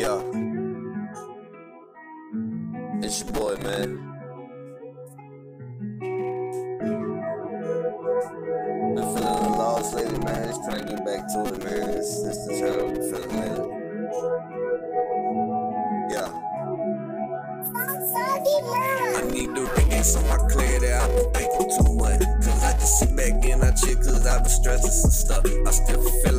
Yeah. It's your boy, man. Been feeling lost lately, man. Just trying to get back to the man. It's just the channel we feeling man. Yeah. I need to regain some my clarity. I've been thinking too much. Cause I just sit back and I chill, cause I've been stressing some stuff. I still feel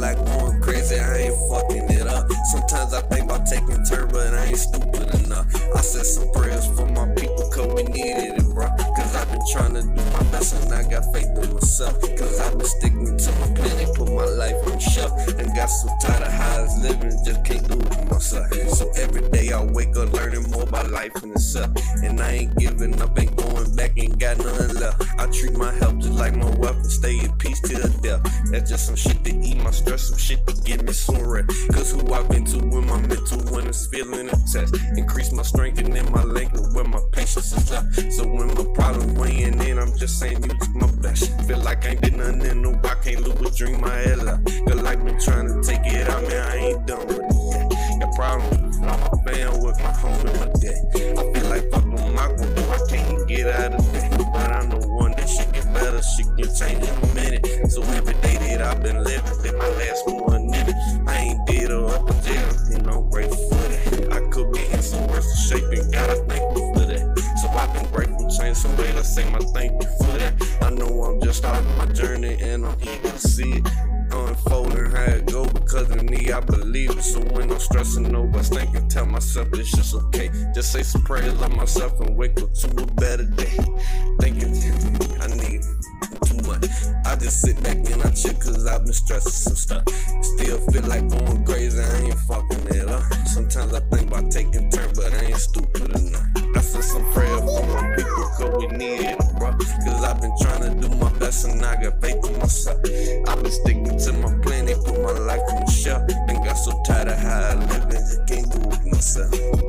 Sometimes I think about taking turn, but I ain't stupid enough. I said some prayers for my people cause we needed it, bro. Cause I've been trying to do my best and I got faith in myself. Cause I've been sticking to my plan and put my life on shelf. And got so tired of how I was living, just can't do it myself. So every day I wake up learning more about life and itself. And I ain't giving up, ain't going back, ain't got nothing left. I treat my health just like my weapon, stay in peace. That's just some shit to eat my stress, some shit to get me rest. Cause who I've been to when my mental when it's feeling obsessed. Increase my strength and then my length where my patience is left. So when my problem weighing in, I'm just saying you my best. Feel like I ain't did nothing in no, I can't lose a dream my head up. Cause like been trying to take it out, man, I ain't shit can change in a minute. So every day that I've been living, been my last one in. I ain't did or up a jail, and I'm grateful for that. I could be in some worse shape and gotta thank you for that. So I've been grateful, change some way to say my thank you for that. I know I'm just starting my journey and I'm eager to see it unfolding how it go because of me, I believe it. So when I'm stressing over, thinking, tell myself it's just okay. Just say some prayers on myself and wake up to a better day. Thinking I just sit back and I chill cause I've been stressing some stuff. Still feel like going crazy, I ain't fucking it up. Sometimes I think about taking turn, but I ain't stupid enough. I said some prayer for my people cause we need it, bro. Cause I've been trying to do my best and I got faith in myself. I've been sticking to my plan, they put my life on the shelf. And got so tired of how I live and can't do it myself.